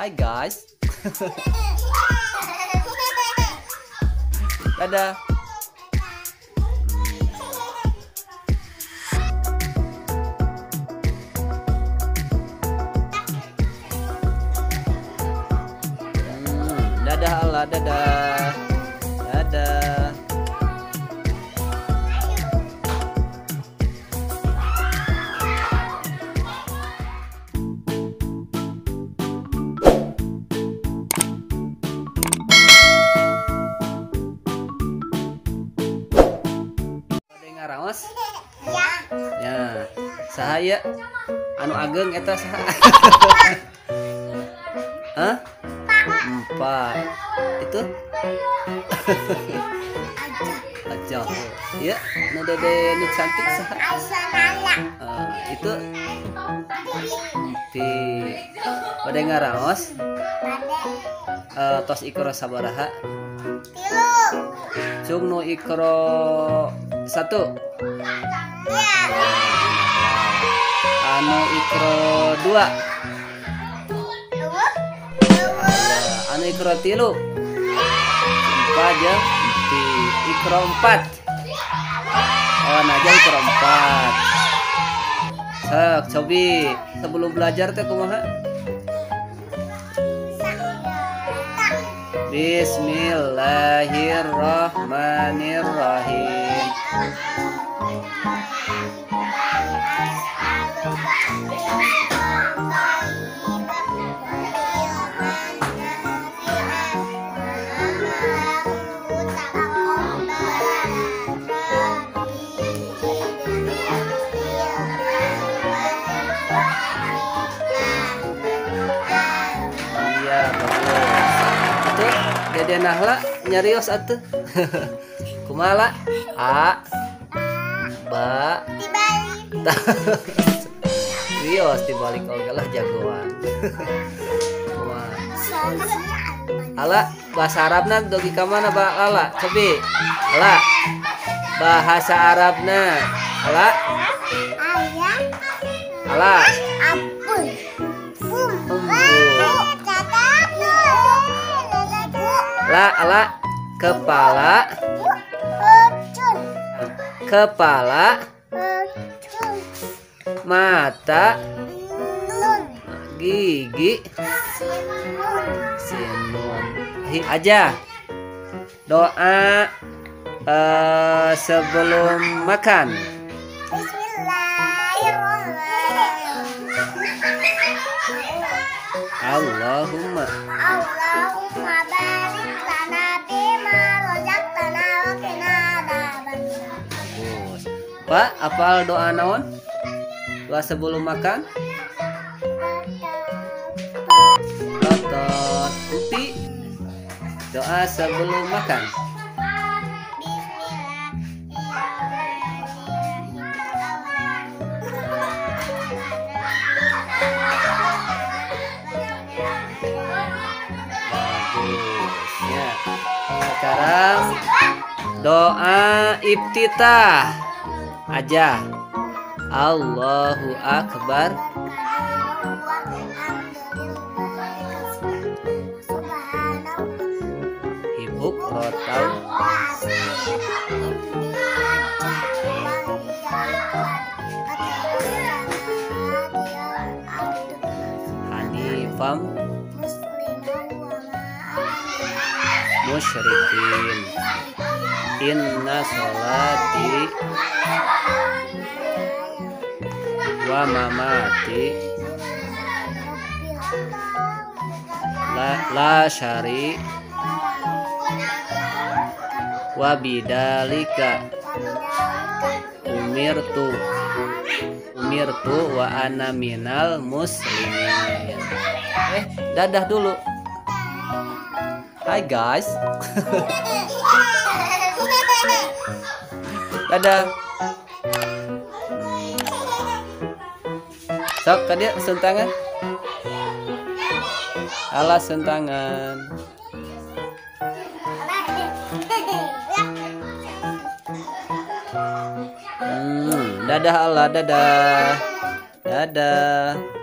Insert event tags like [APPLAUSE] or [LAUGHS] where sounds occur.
Hai guys. [LAUGHS] Dadah. Hmm, dadah Allah, dadah. Ada yang ngaraos? Ya, anu ageng eta saha? [LAUGHS] Hah? Empat. Itu? [LAUGHS] Aja. Ya, nu dede nu cantik saha? Eh, itu di yang ngaraos? Eh, tos ikro sabaraha? Cung nu ikro satu. Anu ikro dua. Anu ikro tilu. Empat aja. Di ikro empat. Oh, aja ikro empat. Sok, cobi sebelum belajar teh kumaha? Bismillahirrahmanirrahim. Iya, Dede Nahla nyarios atuh. [LAUGHS] Kumala? A. Ba. Rios di balik ogelah jagoan. Kumaha? Ala bahasa Arabna dogi ka mana ba ala? Cobi. Ala. Bahasa Arabna. Ala. Ala. La ala kepala kepala. Mata. Gigi. Sinun hi aja. Doa eh, sebelum makan. Allahumma. Allahumma barik Pak apal doa naon? Doa sebelum makan? Totot Upi. Doa sebelum makan. Ya. Sekarang doa iftitah aja. Allahu akbar. Ibuk rotau hanifam musyrikin. Inna solati wa mamati. La, la syari wa bidalika. Umirtu umirtu wa ana minal muslimin. Eh dadah dulu. Hai guys [LAUGHS] dadah sok ka dia sentangan alas sentangan Hmm, dadah Allah, dadah. Dadah.